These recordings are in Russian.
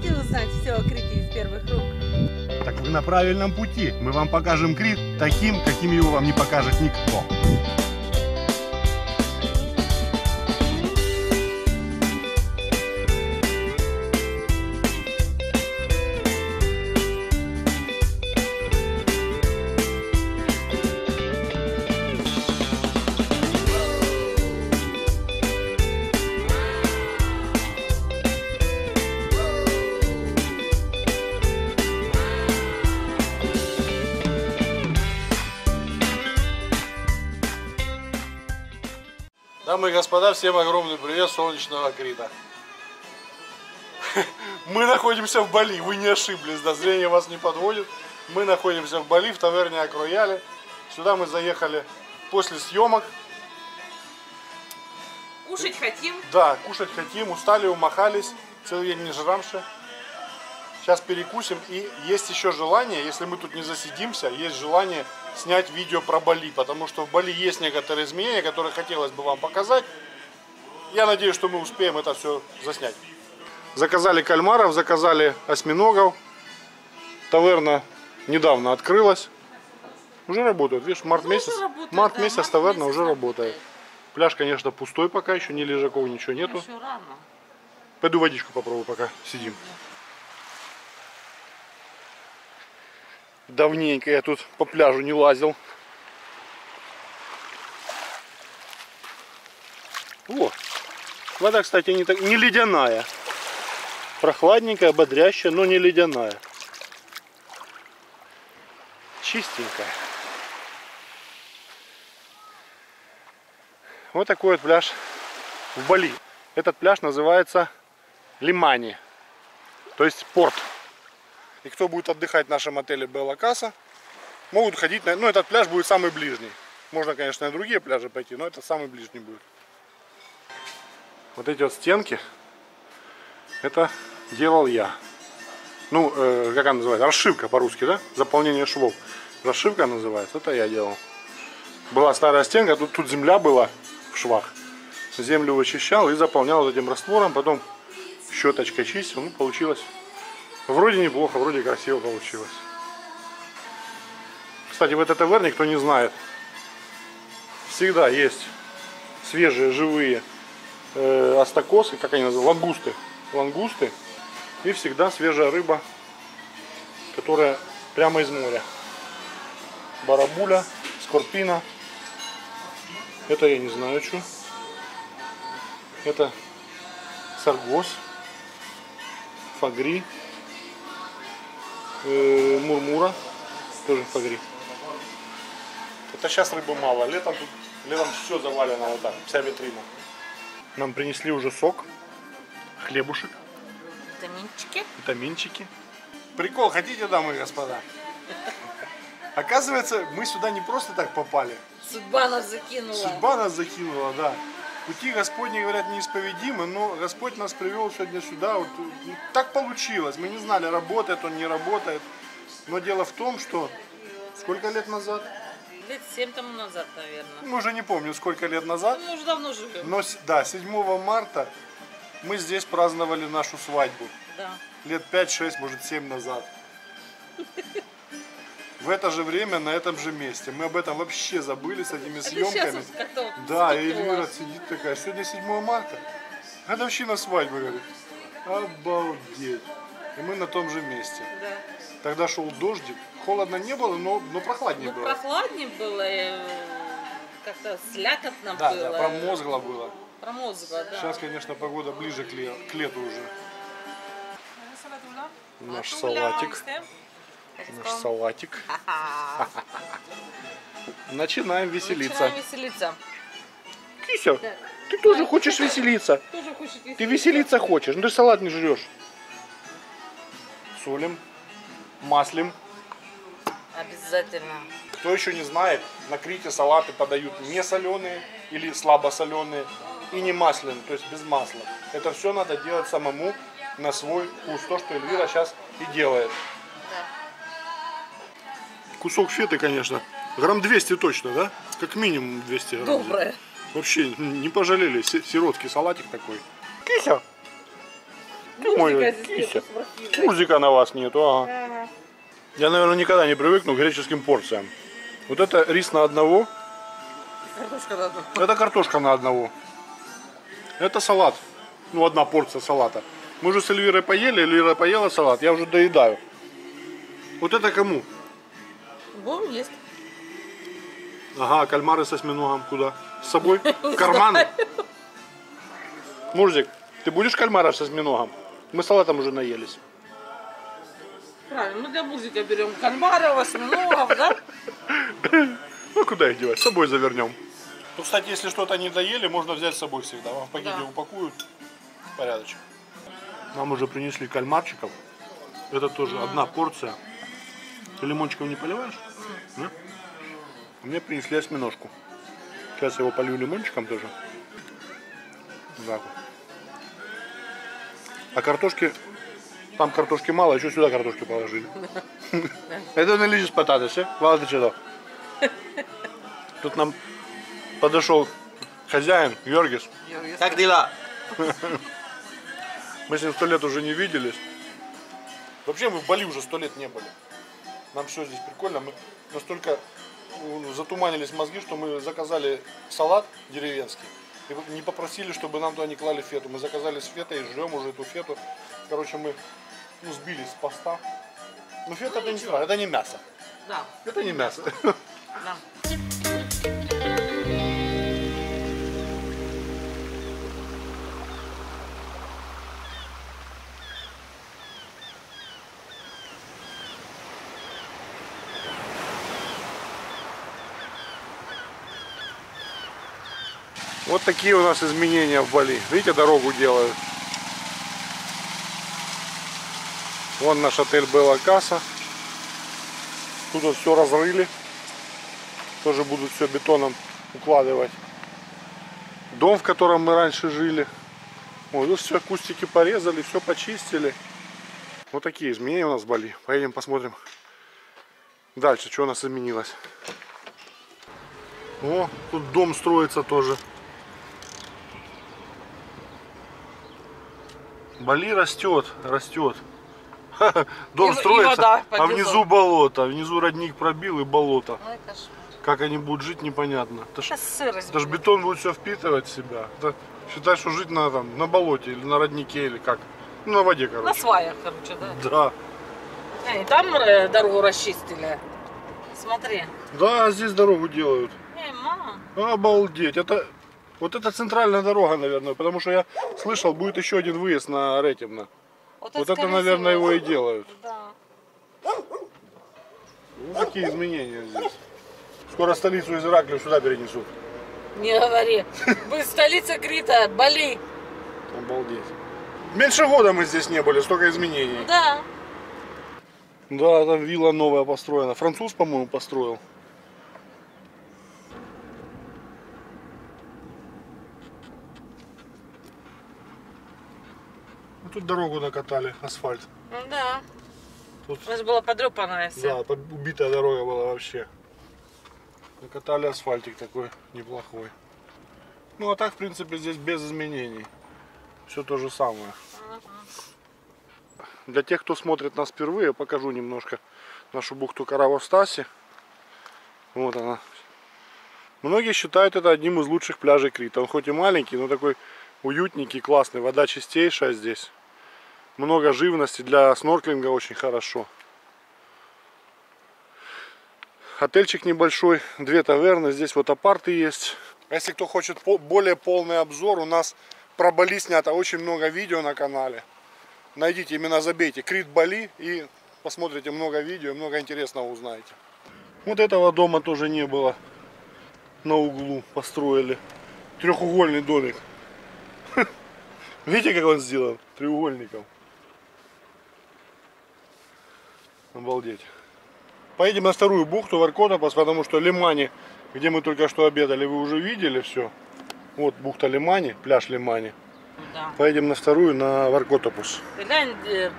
Хотите узнать все о Крите из первых рук? Так вы на правильном пути. Мы вам покажем Крит таким, каким его вам не покажет никто. Дамы и господа, всем огромный привет солнечного Крита. Мы находимся в Бали, вы не ошиблись, да, зрение вас не подводит. Мы находимся в Бали, в таверне Акрояле. Сюда мы заехали после съемок. Кушать хотим. Да, кушать хотим, устали, умахались, целый день не жрамши. Сейчас перекусим. И есть еще желание, если мы тут не засидимся, есть желание снять видео про Бали. Потому что в Бали есть некоторые изменения, которые хотелось бы вам показать. Я надеюсь, что мы успеем это все заснять. Заказали кальмаров, заказали осьминогов. Таверна недавно открылась. Уже работает. Видишь, март Уже месяц. работает, март да, месяц март таверна месяц уже работает. Пляж, конечно, пустой пока еще, ни лежаков, ничего нету. Еще рано. Пойду водичку попробую, пока сидим. Давненько я тут по пляжу не лазил. О, вода, кстати, не, так, не ледяная. Прохладненькая, бодрящая, но не ледяная. Чистенькая. Вот такой вот пляж в Бали. Этот пляж называется Лимани, то есть порт. И кто будет отдыхать в нашем отеле Белла Каса, могут ходить на... Ну, этот пляж будет самый ближний. Можно, конечно, на другие пляжи пойти, но это самый ближний будет. Вот эти вот стенки, это делал я. Ну, э, как она называется? Расшивка по-русски, да? Заполнение швов. Расшивка называется, это я делал. Была старая стенка, тут, тут земля была в швах. Землю вычищал и заполнял этим раствором, потом щеточкой чистил, ну, получилось вроде неплохо, вроде красиво получилось. Кстати, в этой таверне, кто не знает, всегда есть свежие, живые э, остакосы, как они называются, лангусты. Лангусты. И всегда свежая рыба, которая прямо из моря. Барабуля, скорпина. Это я не знаю что. Это саргос, фагри, э, мурмура, тоже фагри. Это сейчас рыбы мало, летом тут летом все завалено вот так, вся витрина. Нам принесли уже сок, хлебушек, Витаминчики. витаминчики. Прикол, хотите, дамы и господа? Оказывается, мы сюда не просто так попали. Судьба нас закинула. Судьба нас закинула, да. Пути Господни, говорят, неисповедимы, но Господь нас привел сегодня сюда. Вот, ну, так получилось. Мы не знали, работает он, не работает. Но дело в том, что сколько лет назад? Лет семь тому назад, наверное. Ну, уже не помню, сколько лет назад. Мы уже давно живем. Но да, 7 марта мы здесь праздновали нашу свадьбу. Да. Лет 5-6, может 7 назад. В это же время, на этом же месте. Мы об этом вообще забыли с этими съемками. Да, и. Эльвира сидит такая, сегодня 7 марта, годовщина свадьбы, говорит. Обалдеть. И мы на том же месте. Да. Тогда шел дождик, холодно не было, но, но прохладнее Ну, было. прохладнее было, э, как-то слякотно Да, было. да, промозгло было. Промозгло, да. Сейчас, конечно, погода ближе к, ле- к лету уже. Наш Туля, салатик. Наш салатик. Начинаем веселиться. Начинаем веселиться. Кися, ты тоже хочешь веселиться? Тоже хочет веселиться. Ты веселиться хочешь, ну ты салат не жрешь. Солим, маслим. Обязательно. Кто еще не знает, на Крите салаты подают не соленые или слабо соленые и не масляные, то есть без масла. Это все надо делать самому на свой вкус. То, что Эльвира сейчас и делает. Кусок феты, конечно, грамм 200 точно, да? Как минимум 200 грамм. Доброе. Вообще не пожалели, си- сиротский салатик такой. Кися, Ой, Музыка здесь кися. Пузика на вас нету, ага. Ага. Я, наверное, никогда не привыкну к греческим порциям. Вот это рис на одного, Картошка надо. это картошка на одного. Это салат. Ну, одна порция салата. Мы уже с Эльвирой поели, Эльвира поела салат, я уже доедаю. Вот это кому? Будем есть. Ага, кальмары со осьминогом куда? С собой? В карманы? Мурзик, ты будешь кальмара с осьминогом? Мы салатом уже наелись. Правильно, мы для музыки берем кальмаров, осьминогов, да? Ну куда их девать? С собой завернем. Тут, кстати, если что-то не доели, можно взять с собой всегда. Вам в пакете Да. упакуют. Порядочек. Нам уже принесли кальмарчиков. Это тоже одна порция. Ты лимончиком не поливаешь? Нет? Мне принесли осьминожку. Сейчас я его полью лимончиком тоже. Так вот. А картошки... Там картошки мало, еще сюда картошки положили. Это delicious potatoes, eh? Well, the Тут нам подошел хозяин, Георгис. Как дела? Мы с ним сто лет уже не виделись. Вообще мы в Бали уже сто лет не были. Нам все здесь прикольно. Мы настолько ну, затуманились мозги, что мы заказали салат деревенский. И не попросили, чтобы нам туда не клали фету. Мы заказали с фетой и жрем уже эту фету. Короче, мы ну, сбились с поста. Ну фета это не страшно, это не мясо. Да, Это не мясо. да. Вот такие у нас изменения в Бали. Видите, дорогу делают. Вон наш отель Белла Касса. Тут вот все разрыли. Тоже будут все бетоном укладывать. Дом, в котором мы раньше жили. Ой, тут все кустики порезали, все почистили. Вот такие изменения у нас в Бали. Поедем посмотрим дальше, что у нас изменилось. О, тут дом строится тоже. Бали растет, растет. Дом И- и строится, вода а внизу болото. Внизу родник пробил и болото. Ой. Как они будут жить, непонятно. Это ж, это ж бетон будет все впитывать в себя. Это, считай, что жить на, там, на болоте или на роднике или как. Ну, на воде, На короче. сваях, короче, да. Да. Эй, там э, дорогу расчистили. Смотри. Да, здесь дорогу делают. Эй, мама. Обалдеть. Это вот это центральная дорога, наверное, потому что я слышал, будет еще один выезд на Ретивно. Вот это, скорее наверное, всего. его и делают. Да. Вот такие изменения здесь. Скоро столицу из Ираклия сюда перенесут. Не говори. Вы столица Крита, Бали. Обалдеть. Меньше года мы здесь не были, столько изменений. Да. Да, там вилла новая построена. Француз, по-моему, построил. Тут дорогу накатали, асфальт. Ну Да. Тут, У нас была подрепанная вся. да, убитая дорога была вообще. Накатали асфальтик такой неплохой. Ну а так, в принципе, здесь без изменений. Все то же самое. Для тех, кто смотрит нас впервые, покажу немножко нашу бухту Каравостаси. Вот она. Многие считают это одним из лучших пляжей Крита. Он хоть и маленький, но такой уютненький, классный. Вода чистейшая здесь. Много живности. Для снорклинга очень хорошо. Отельчик небольшой, две таверны, здесь вот апарты есть. Если кто хочет более полный обзор, у нас про Бали снято очень много видео на канале. Найдите, именно забейте Крит Бали и посмотрите много видео, много интересного узнаете. Вот этого дома тоже не было. На углу построили. Трехугольный домик. Видите, как он сделан? Треугольником. Обалдеть. Поедем на вторую бухту Варкотопас, потому что Лимани, где мы только что обедали, вы уже видели все. Вот бухта Лимани, пляж Лимани. Да. Поедем на вторую, на Варкотопус.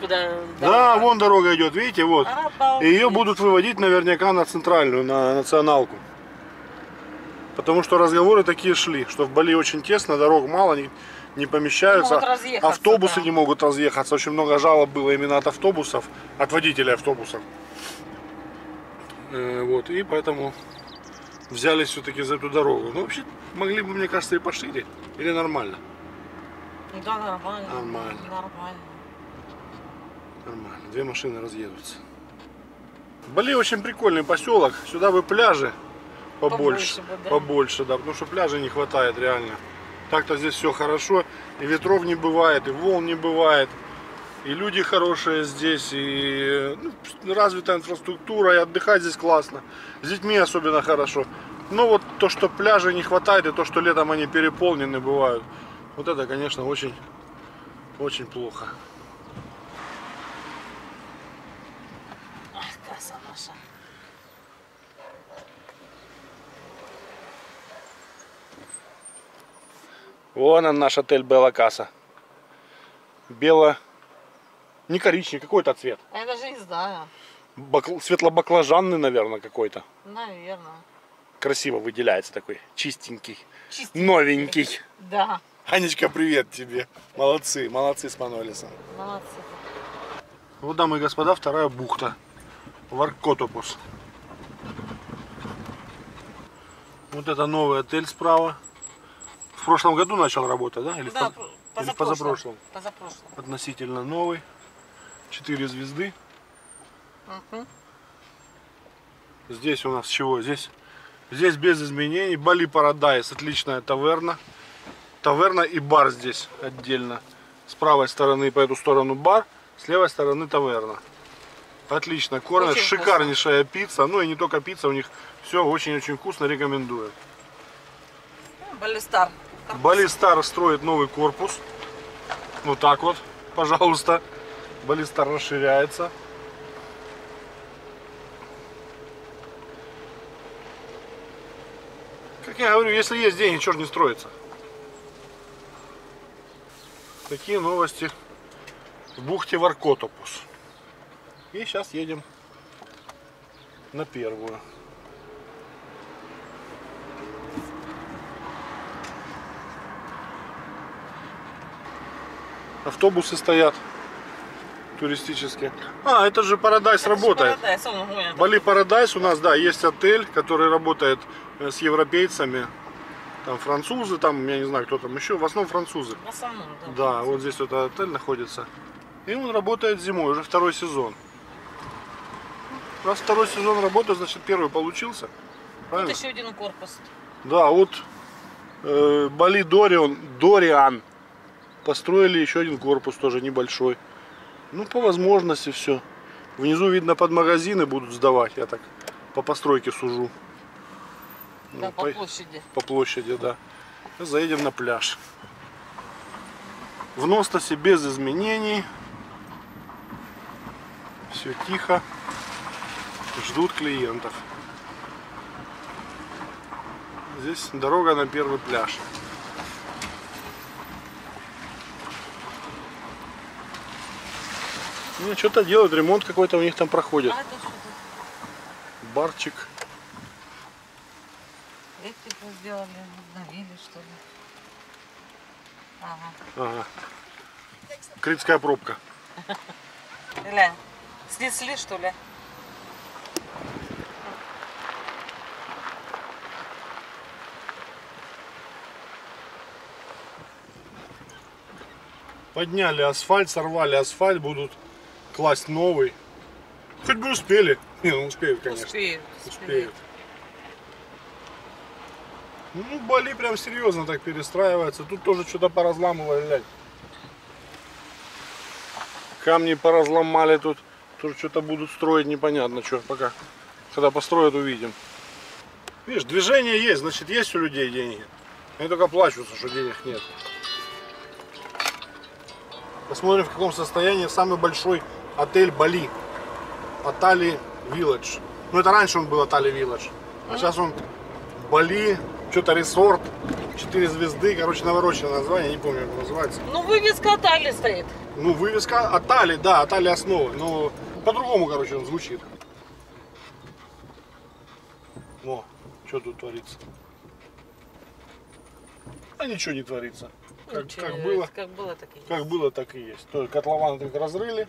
Куда Да, вон дорога идет, видите, вот. Обалдеть. И ее будут выводить наверняка на центральную, на националку. Потому что разговоры такие шли, что в Бали очень тесно, дорог мало, не помещаются. Не Автобусы да. не могут разъехаться. Очень много жалоб было именно от автобусов, от водителей автобусов. Э, Вот, и поэтому взялись все-таки за эту дорогу. Ну, вообще, могли бы, мне кажется, и пошире. Или нормально? Да, нормально. Нормально. Нормально. Нормально. Две машины разъедутся. Бали очень прикольный поселок. Сюда бы пляжи побольше. Побольше бы, да. Побольше, да. Потому что пляжей не хватает реально. Так-то здесь все хорошо. И ветров не бывает, и волн не бывает. И люди хорошие здесь, и ну, развитая инфраструктура, и отдыхать здесь классно. С детьми особенно хорошо. Но вот то, что пляжей не хватает, и то, что летом они переполнены бывают, вот это, конечно, очень, очень плохо. Вон он наш отель Белла Каса. Бело... Не коричневый, какой-то цвет. А я даже не знаю. Бакл- Светло-баклажанный, наверное, какой-то. Наверное. Красиво выделяется такой, чистенький, Чистенький. новенький. Да. Анечка, привет тебе. Молодцы, молодцы с Манолисом. Молодцы. Вот, дамы и господа, вторая бухта. Варкотопус. Вот это новый отель справа. В прошлом году начал работать, да? Или, Да, по- или позапрошлым. позапрошлом? Позапрошлым. Относительно новый. Четыре звезды. Мгм. Здесь у нас чего? Здесь, здесь без изменений. Бали Парадайс, отличная таверна. Таверна и бар здесь отдельно. С правой стороны по эту сторону бар, с левой стороны таверна. Отлично, кормят. Очень Шикарнейшая пицца. Ну и не только пицца, у них все очень-очень вкусно, рекомендую. Баллистар. Бали Стар строит новый корпус. Вот так вот, пожалуйста. Бали Стар расширяется. Как я говорю, если есть деньги, ж не строится? Такие новости в бухте Варкотопус. И сейчас едем на первую. Автобусы стоят туристические. А, это же Парадайс работает. Парадайс, он гонит. Бали Парадайс у нас, да, есть отель, который работает э, с европейцами. Там французы, там, я не знаю, кто там еще, в основном французы. В основном, да. Да, вот здесь вот отель находится. И он работает зимой, уже второй сезон. Раз второй сезон работает, значит первый получился. Правильно? еще один корпус. Да, вот э, Бали Дорион, Дориан построили еще один корпус тоже небольшой. Ну, по возможности все. Внизу, видно, под магазины будут сдавать, я так по постройке сужу. Да, Ну, по по- площади. по площади, да. И заедем на пляж. В Ностасе без изменений. Все тихо. Ждут клиентов. Здесь дорога на первый пляж. Ну, что-то делают, ремонт какой-то у них там проходит. А? Барчик. Тут сделали, обновили что ли. Ага. Ага. Критская пробка. Глянь, снесли что ли? Подняли асфальт, сорвали асфальт, будут класть новый. Хоть бы успели. Не, ну успеют, конечно. Успеют. Успеют. Ну, Бали прям серьезно так перестраивается. Тут тоже что-то поразламывали, глянь. Камни поразломали тут. Тут что-то будут строить, непонятно что. Пока. Когда построят, увидим. Видишь, движение есть, значит есть у людей деньги. Они только плачутся, что денег нет. Посмотрим, в каком состоянии самый большой отель Бали. Атали Village. Ну, это раньше он был Атали Village. А сейчас он Бали, что-то ресорт, 4 звезды, короче, навороченное название, не помню, как называется. Ну, вывеска Атали стоит. Ну, вывеска Атали, да, Атали основы, но по-другому, короче, он звучит. О, что тут творится? А ничего не творится. Как, Ничего как не было, Как было, так и есть. как было, так и есть. То есть котлован так разрыли,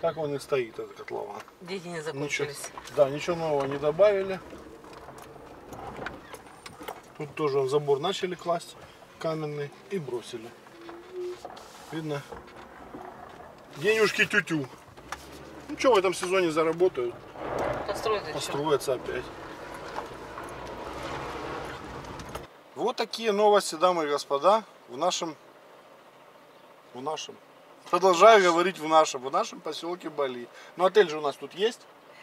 так он и стоит, этот котлован. Деньги не Ничего, закончились. да, ничего нового не добавили. Тут тоже забор начали класть каменный и бросили. Видно, денежки тютю. Ну что в этом сезоне заработают, Построить еще. построятся опять. Вот такие новости, дамы и господа, в нашем, в нашем, продолжаю говорить в нашем, в нашем поселке Бали. Но отель же у нас тут есть.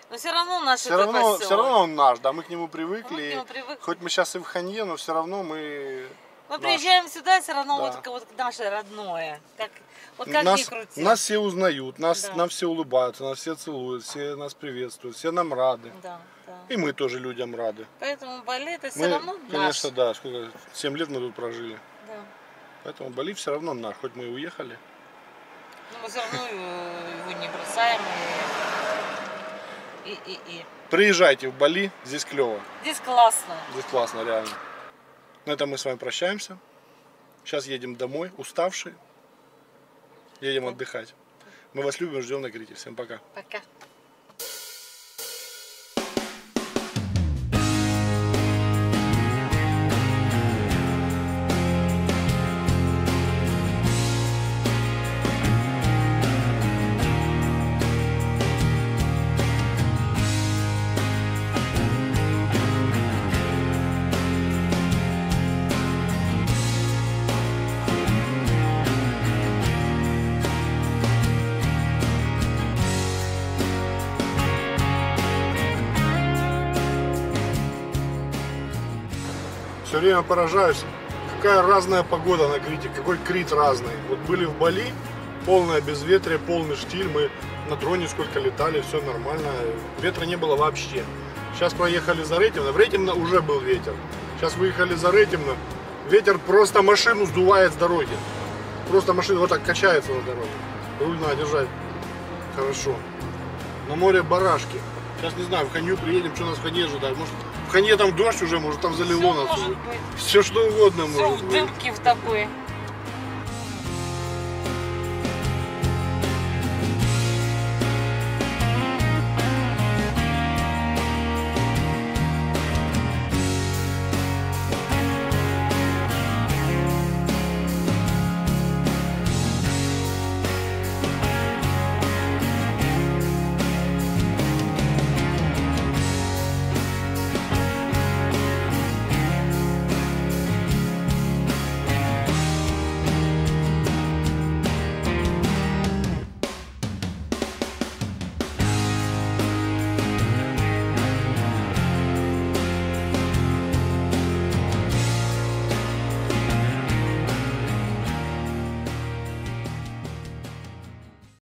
Но все равно наш Все равно, поселок. все равно он наш, да, мы к нему Мы привыкли. к нему привыкли. Хоть мы сейчас и в Ханье, но все равно мы... Мы наш. приезжаем сюда, все равно Да. вот, вот наше родное. Как, вот как нас, крути. нас все узнают, нас, Да. нам все улыбаются, нас все целуют, все нас приветствуют, все нам рады. Да, да. И мы тоже людям рады. Поэтому Бали это все Мы, равно конечно, наш. да, сколько, 7 лет мы тут прожили. Да. Поэтому Бали все равно наш, хоть мы и уехали. Но мы все равно его его не бросаем. И, и, и, и. Приезжайте в Бали, здесь клево, Здесь классно. здесь классно, реально. На этом мы с вами прощаемся. Сейчас едем домой, уставшие. Едем отдыхать. Мы вас любим, ждем на Крите. Всем пока. Пока. Время поражаюсь, какая разная погода на Крите, какой Крит разный. Вот были в Бали, полное безветрие, полный штиль, мы на дроне сколько летали, все нормально, ветра не было вообще. Сейчас проехали за Ретимно, в Ретимно уже был ветер. Сейчас выехали за Ретимно, ветер просто машину сдувает с дороги. Просто машина вот так качается на дороге. Руль надо держать хорошо. На море барашки. Сейчас не знаю, в Ханью приедем, что нас в Ханье ожидает. Может, в Ханье там дождь уже, может там залило Все нас может уже. быть. Все что угодно Все может в быть. дымке в такой.